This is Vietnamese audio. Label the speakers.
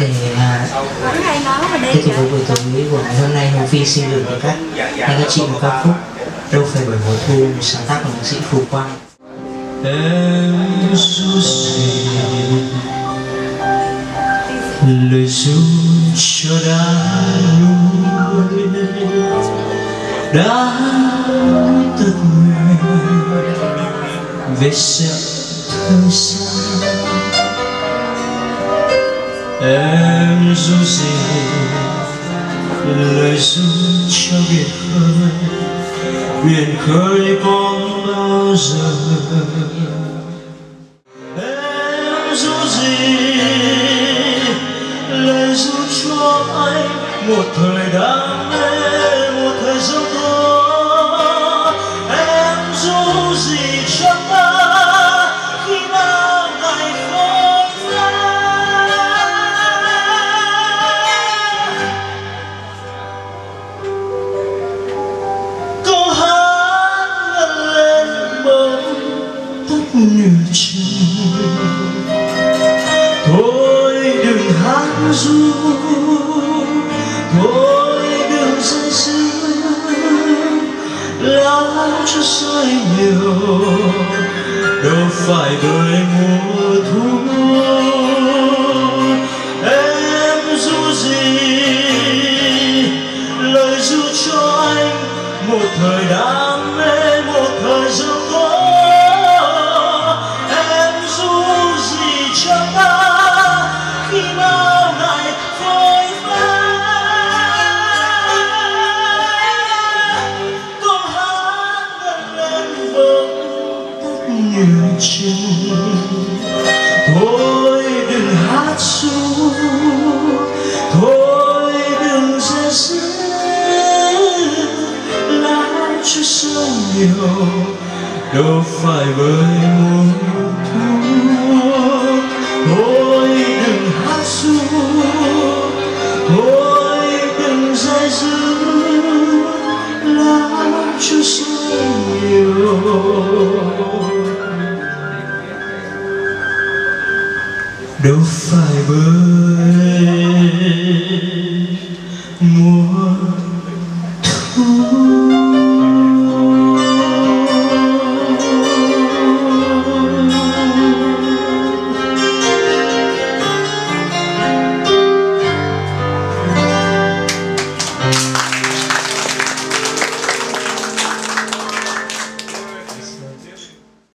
Speaker 1: để à, tiếp vụ buổi tối của ngày hôm nay Hồng Phi xin gửi đến các anh các chị một ca khúc đâu phải bởi mùa thu sáng tác của nhạc sĩ Phù Quang.
Speaker 2: Em ru gì lời ru cho đã nuôi đã từng nguyện về sẽ thời gian em ru gì lời ru cho biển khơi biển khơi có bao giờ. Như trời thôi đừng hát ru, thôi đừng say sưa lá cho say nhiều, đâu phải đời mùa thu em ru gì, lời ru cho anh một thời đã. Như chừng thôi đừng hát ru thôi đừng ra dứt lá cho sâu nhiều đâu phải với mùa thu thôi đừng hát ru thôi đừng dây dứt lá cho sâu nhiều đâu phải bơi muốn